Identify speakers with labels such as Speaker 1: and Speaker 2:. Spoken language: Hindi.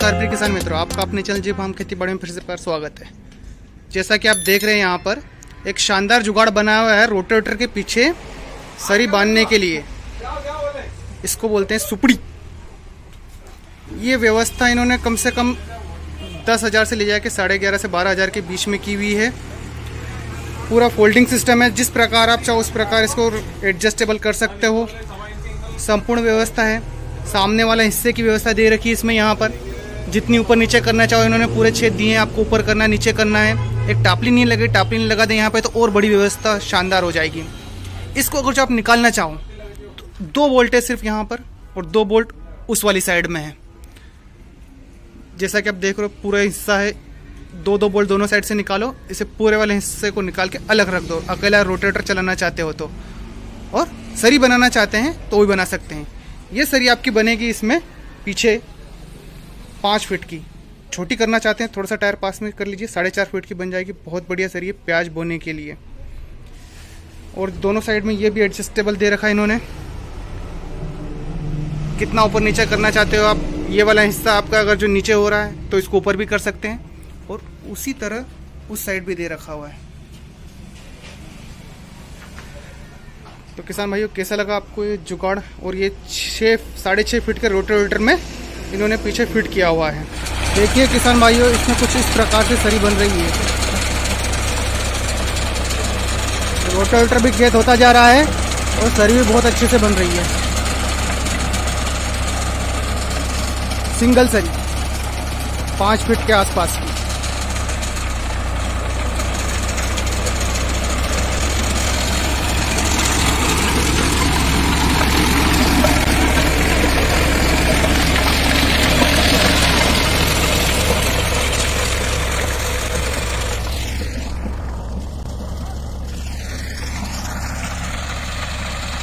Speaker 1: किसान मित्रों, आपका अपने चैनल जी हम खेती बाड़ी में फिर से पर स्वागत है। जैसा कि आप देख रहे हैं यहाँ पर, एक शानदार जुगाड़ बनाया हुआ है रोटेटर के पीछे सरी बांधने के लिए। इसको बोलते हैं सुपड़ी। ये व्यवस्था इन्होंने कम से कम दस हज़ार से ले जाके साढ़े ग्यारह से बारह हज़ार के बीच में की हुई है। पूरा फोल्डिंग सिस्टम है, जिस प्रकार आप चाहो उस प्रकार इसको एडजस्टेबल कर सकते हो। संपूर्ण व्यवस्था है, सामने वाला हिस्से की व्यवस्था दे रखी है इसमें यहाँ पर। जितनी ऊपर नीचे करना चाहो, इन्होंने पूरे छेद दिए हैं। आपको ऊपर करना है, नीचे करना है। एक टापली नहीं लगे, टापली नहीं लगा दें यहाँ पे तो और बड़ी व्यवस्था शानदार हो जाएगी। इसको अगर जो आप निकालना चाहो तो दो बोल्ट है सिर्फ़ यहाँ पर और दो बोल्ट उस वाली साइड में है। जैसा कि आप देख रहे हो, पूरा हिस्सा है। दो दो बोल्ट दोनों साइड से निकालो, इसे पूरे वाले हिस्से को निकाल के अलग रख दो। अकेला रोटेटर चलाना चाहते हो तो। और सरी बनाना चाहते हैं तो भी बना सकते हैं। ये सरी आपकी बनेगी इसमें पीछे पाँच फीट की। छोटी करना चाहते हैं, थोड़ा सा टायर पास में कर लीजिए, साढ़े चार फीट की बन जाएगी। बहुत बढ़िया सरी है प्याज बोने के लिए। और दोनों साइड में ये भी एडजस्टेबल दे रखा है इन्होंने। कितना ऊपर नीचे करना चाहते हो आप, ये वाला हिस्सा आपका अगर जो नीचे हो रहा है तो इसको ऊपर भी कर सकते हैं। और उसी तरह उस साइड भी दे रखा हुआ है। तो किसान भाइयों, कैसा लगा आपको ये जुगाड़ और ये छः साढ़े छः फीट के रोटेटर में? इन्होंने पीछे फिट किया हुआ है। देखिए किसान भाइयों, इसमें कुछ इस प्रकार से सरी बन रही है। रोटर वोटर भी खेत होता जा रहा है और सरी भी बहुत अच्छे से बन रही है। सिंगल सरी, पाँच फिट के आसपास की।